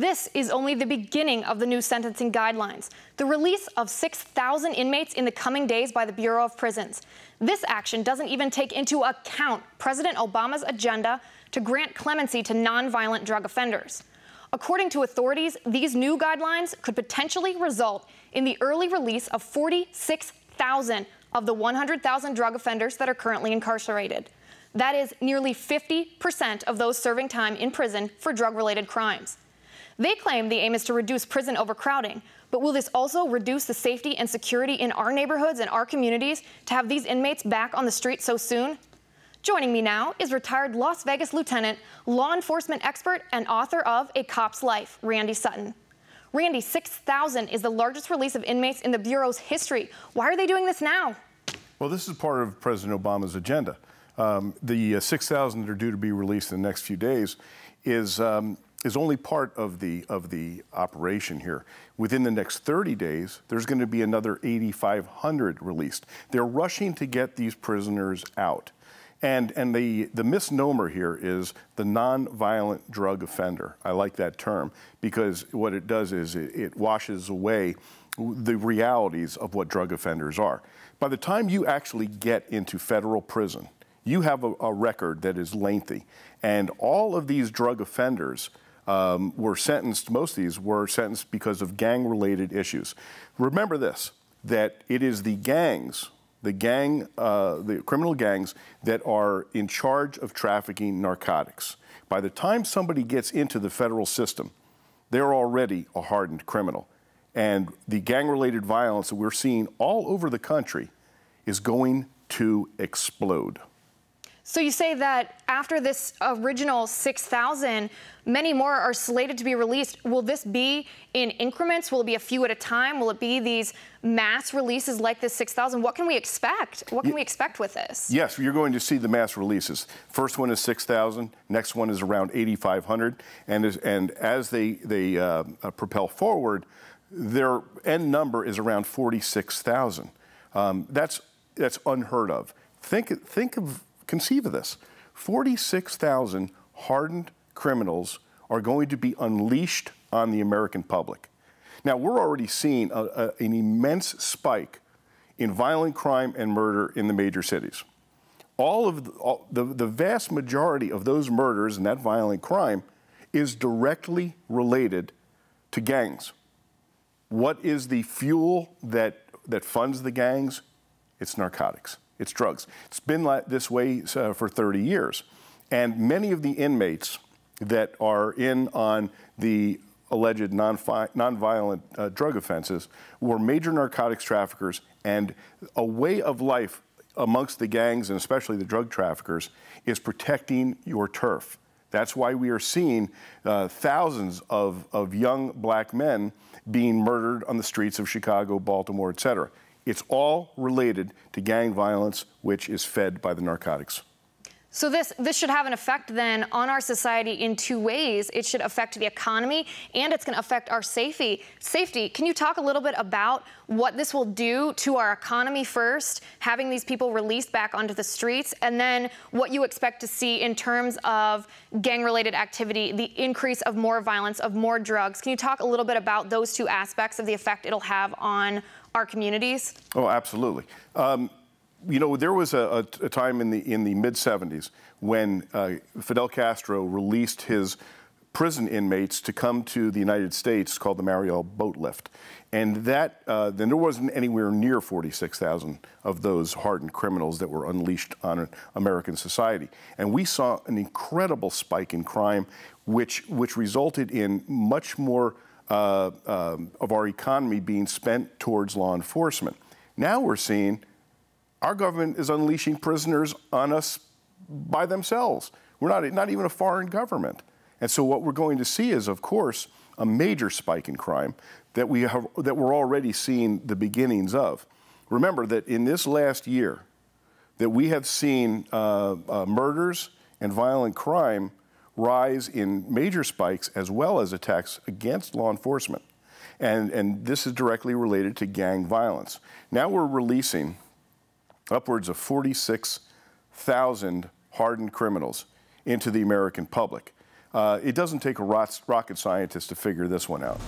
This is only the beginning of the new sentencing guidelines, the release of 6,000 inmates in the coming days by the Bureau of Prisons. This action doesn't even take into account President Obama's agenda to grant clemency to nonviolent drug offenders. According to authorities, these new guidelines could potentially result in the early release of 46,000 of the 100,000 drug offenders that are currently incarcerated. That is nearly 50% of those serving time in prison for drug related crimes. They claim the aim is to reduce prison overcrowding, but will this also reduce the safety and security in our neighborhoods and our communities to have these inmates back on the street so soon? Joining me now is retired Las Vegas lieutenant, law enforcement expert, and author of A Cop's Life, Randy Sutton. Randy, 6,000 is the largest release of inmates in the Bureau's history. Why are they doing this now? Well, this is part of President Obama's agenda. Um, the uh, 6,000 that are due to be released in the next few days is um, is only part of the of the operation here. Within the next 30 days, there's going to be another 8,500 released. They're rushing to get these prisoners out. And, and the, the misnomer here is the nonviolent drug offender. I like that term because what it does is it, it washes away the realities of what drug offenders are. By the time you actually get into federal prison, you have a, a record that is lengthy. And all of these drug offenders um, were sentenced, most of these were sentenced because of gang related issues. Remember this that it is the gangs, the gang, uh, the criminal gangs that are in charge of trafficking narcotics. By the time somebody gets into the federal system, they're already a hardened criminal. And the gang related violence that we're seeing all over the country is going to explode. So you say that after this original 6,000, many more are slated to be released. Will this be in increments? Will it be a few at a time? Will it be these mass releases like this 6,000? What can we expect? What can we expect with this? Yes, you're going to see the mass releases. First one is 6,000. Next one is around 8,500. And as, and as they, they uh, uh, propel forward, their end number is around 46,000. Um, that's, that's unheard of. Think, think of Conceive of this 46,000 hardened criminals are going to be unleashed on the American public. Now, we're already seeing a, a, an immense spike in violent crime and murder in the major cities. All of the, all, the, the vast majority of those murders and that violent crime is directly related to gangs. What is the fuel that, that funds the gangs? It's narcotics. It's drugs. It's been like this way uh, for 30 years. And many of the inmates that are in on the alleged nonviolent uh, drug offenses were major narcotics traffickers, and a way of life amongst the gangs and especially the drug traffickers is protecting your turf. That's why we are seeing uh, thousands of, of young black men being murdered on the streets of Chicago, Baltimore, et cetera. It's all related to gang violence, which is fed by the narcotics. So this this should have an effect then on our society in two ways. It should affect the economy and it's going to affect our safety. Safety. Can you talk a little bit about what this will do to our economy first, having these people released back onto the streets, and then what you expect to see in terms of gang-related activity, the increase of more violence, of more drugs. Can you talk a little bit about those two aspects of the effect it'll have on our communities? Oh, absolutely. Um, you know, there was a, a, time in the in the mid 70s when uh, Fidel Castro released his prison inmates to come to the United States called the Mariel Boat Lift. And that, uh, then there wasn't anywhere near 46,000 of those hardened criminals that were unleashed on American society. And we saw an incredible spike in crime, which, which resulted in much more uh, um, of our economy being spent towards law enforcement. Now we're seeing our government is unleashing prisoners on us by themselves. We're not, not even a foreign government. And so what we're going to see is, of course, a major spike in crime that, we have, that we're already seeing the beginnings of. Remember that in this last year, that we have seen uh, uh, murders and violent crime rise in major spikes as well as attacks against law enforcement. And, and this is directly related to gang violence. Now we're releasing upwards of 46,000 hardened criminals into the American public. Uh, it doesn't take a rocket scientist to figure this one out.